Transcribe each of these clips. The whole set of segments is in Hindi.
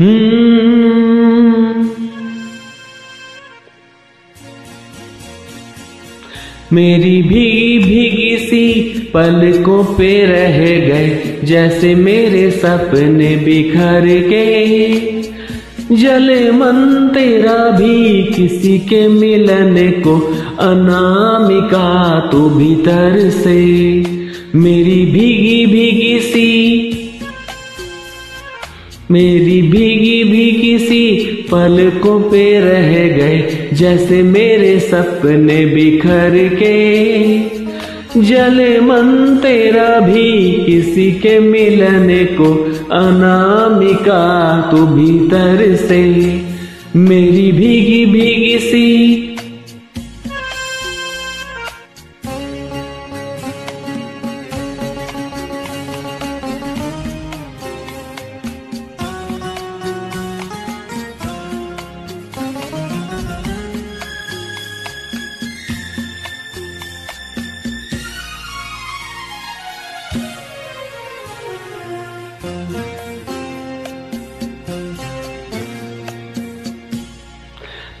हम्म। मेरी भीगी भीगी सी पलकों पे रह गए जैसे मेरे सपने बिखर के जले मन तेरा भी किसी के मिलने को, अनामिका तू भीतर से। मेरी भीगी भीगी सी मेरी भीगी भीगी सी पलकों पे रह गए, जैसे मेरे सपने बिखर के। जले मन तेरा भी किसी के मिलने को, अनामिका तू भीतर से। मेरी भीगी भीगी सी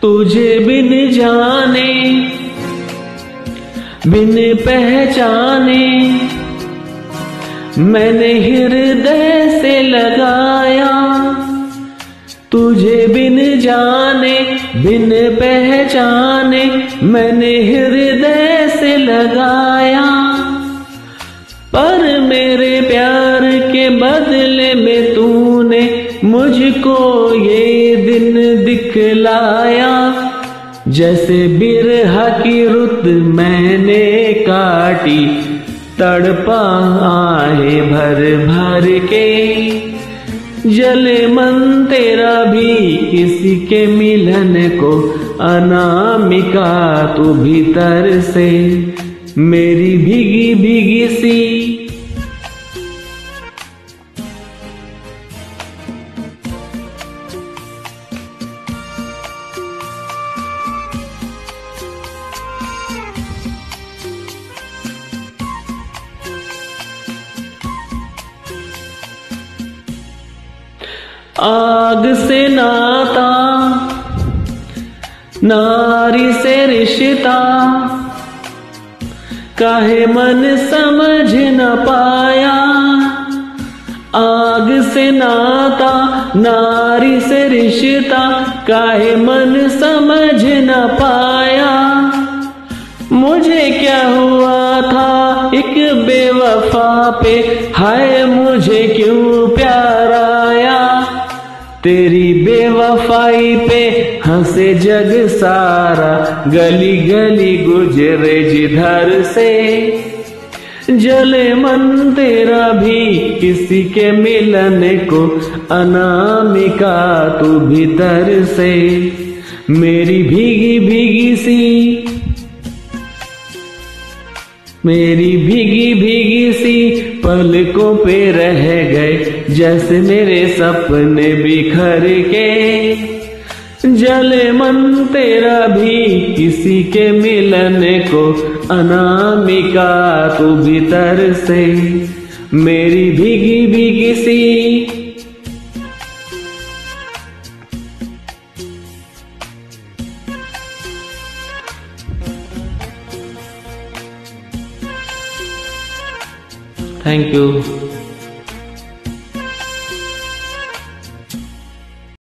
तुझे बिन जाने, बिन पहचाने, मैंने हृदय से लगाया। तुझे बिन जाने, बिन पहचाने, मैंने हृदय से लगाया। पर मेरे प्यार के बदले में तूने मुझको ये दिन दिखलाया जैसे बिरहा की रुत मैंने काटी, तड़पा आए भर भर के। जले मन तेरा भी किसी के मिलन को, अनामिका तू भीतर से। मेरी भीगी भीगी सी आग से नाता, नारी से रिश्ता। काहे मन समझ न पाया, आग से नाता, नारी से रिश्ता। काहे मन समझ न पाया, मुझे क्या हुआ था? एक बेवफा पे, हाय मुझे क्यों प्यार तेरी बेवफाई पे हंसे जग सारा, गली गली गुजरे जिधर से। जले मन तेरा भी किसी के मिलन को अनामिका तू भीतर से। मेरी भीगी भीगी सी मेरी भीगी भीगी सी पलकों पे रह गए, जैसे मेरे सपने बिखर के। जले मन तेरा भी किसी के मिलन को, अनामिका तू भीतर से। मेरी भीगी भीगी सी थैंक यू